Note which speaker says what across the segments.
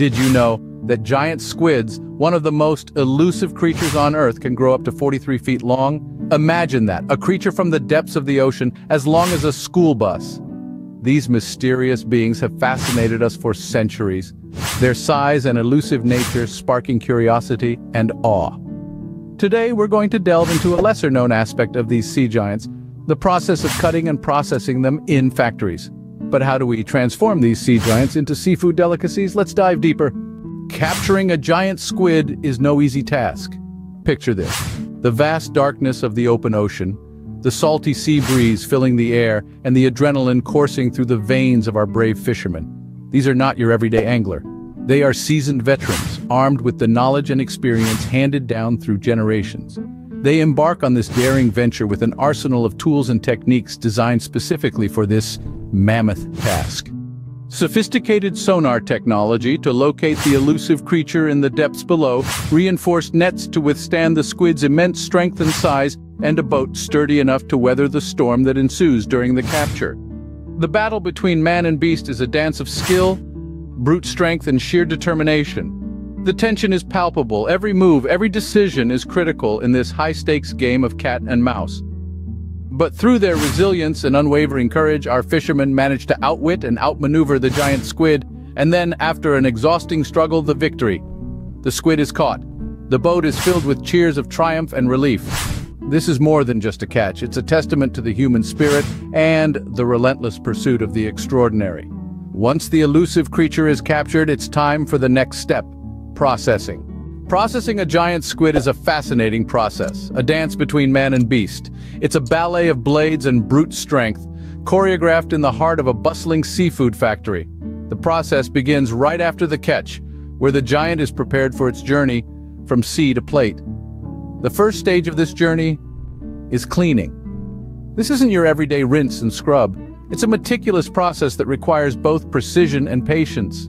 Speaker 1: Did you know that giant squids, one of the most elusive creatures on Earth, can grow up to 43 feet long? Imagine that, a creature from the depths of the ocean as long as a school bus. These mysterious beings have fascinated us for centuries, their size and elusive nature sparking curiosity and awe. Today, we're going to delve into a lesser-known aspect of these sea giants, the process of cutting and processing them in factories. But how do we transform these sea giants into seafood delicacies? Let's dive deeper. Capturing a giant squid is no easy task. Picture this. The vast darkness of the open ocean, the salty sea breeze filling the air, and the adrenaline coursing through the veins of our brave fishermen. These are not your everyday angler. They are seasoned veterans, armed with the knowledge and experience handed down through generations. They embark on this daring venture with an arsenal of tools and techniques designed specifically for this mammoth task. Sophisticated sonar technology to locate the elusive creature in the depths below, reinforced nets to withstand the squid's immense strength and size, and a boat sturdy enough to weather the storm that ensues during the capture. The battle between man and beast is a dance of skill, brute strength, and sheer determination. The tension is palpable, every move, every decision is critical in this high-stakes game of cat and mouse. But through their resilience and unwavering courage, our fishermen managed to outwit and outmaneuver the giant squid, and then, after an exhausting struggle, the victory. The squid is caught. The boat is filled with cheers of triumph and relief. This is more than just a catch. It's a testament to the human spirit and the relentless pursuit of the extraordinary. Once the elusive creature is captured, it's time for the next step, processing. Processing a giant squid is a fascinating process, a dance between man and beast. It's a ballet of blades and brute strength, choreographed in the heart of a bustling seafood factory. The process begins right after the catch, where the giant is prepared for its journey from sea to plate. The first stage of this journey is cleaning. This isn't your everyday rinse and scrub. It's a meticulous process that requires both precision and patience.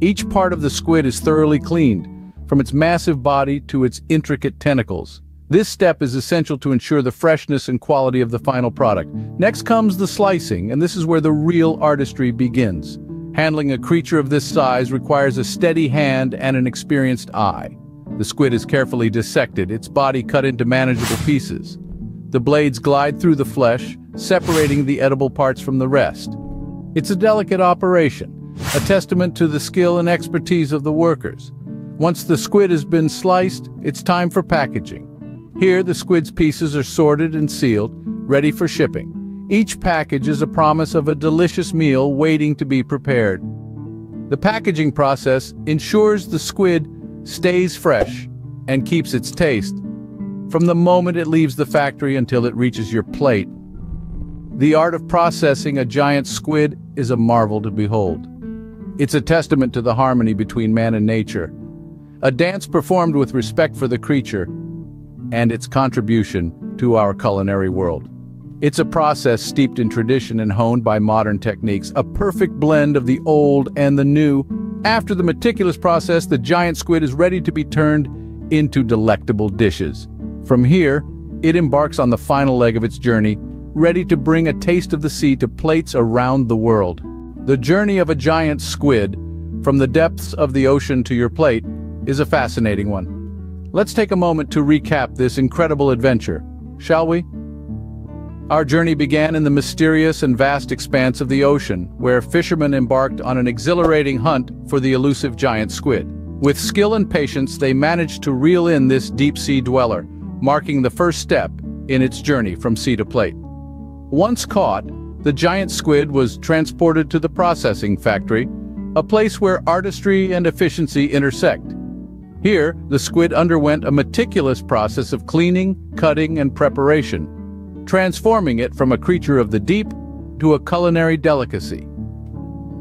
Speaker 1: Each part of the squid is thoroughly cleaned, from its massive body to its intricate tentacles. This step is essential to ensure the freshness and quality of the final product. Next comes the slicing, and this is where the real artistry begins. Handling a creature of this size requires a steady hand and an experienced eye. The squid is carefully dissected, its body cut into manageable pieces. The blades glide through the flesh, separating the edible parts from the rest. It's a delicate operation, a testament to the skill and expertise of the workers. Once the squid has been sliced, it's time for packaging. Here, the squid's pieces are sorted and sealed, ready for shipping. Each package is a promise of a delicious meal waiting to be prepared. The packaging process ensures the squid stays fresh and keeps its taste from the moment it leaves the factory until it reaches your plate. The art of processing a giant squid is a marvel to behold. It's a testament to the harmony between man and nature, a dance performed with respect for the creature and its contribution to our culinary world. It's a process steeped in tradition and honed by modern techniques, a perfect blend of the old and the new. After the meticulous process, the giant squid is ready to be turned into delectable dishes. From here, it embarks on the final leg of its journey, ready to bring a taste of the sea to plates around the world. The journey of a giant squid, from the depths of the ocean to your plate, is a fascinating one. Let's take a moment to recap this incredible adventure, shall we? Our journey began in the mysterious and vast expanse of the ocean, where fishermen embarked on an exhilarating hunt for the elusive giant squid. With skill and patience, they managed to reel in this deep-sea dweller, marking the first step in its journey from sea to plate. Once caught, the giant squid was transported to the processing factory, a place where artistry and efficiency intersect. Here, the squid underwent a meticulous process of cleaning, cutting, and preparation, transforming it from a creature of the deep to a culinary delicacy.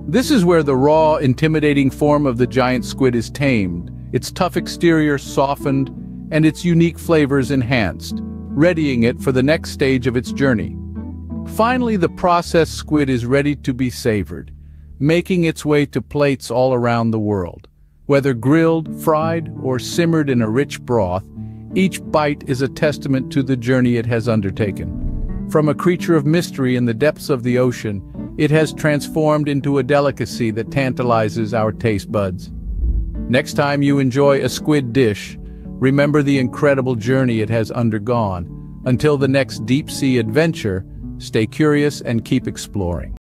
Speaker 1: This is where the raw, intimidating form of the giant squid is tamed, its tough exterior softened, and its unique flavors enhanced, readying it for the next stage of its journey. Finally, the processed squid is ready to be savored, making its way to plates all around the world. Whether grilled, fried, or simmered in a rich broth, each bite is a testament to the journey it has undertaken. From a creature of mystery in the depths of the ocean, It has transformed into a delicacy that tantalizes our taste buds. Next time you enjoy a squid dish, remember the incredible journey it has undergone. Until the next deep-sea adventure, stay curious and keep exploring.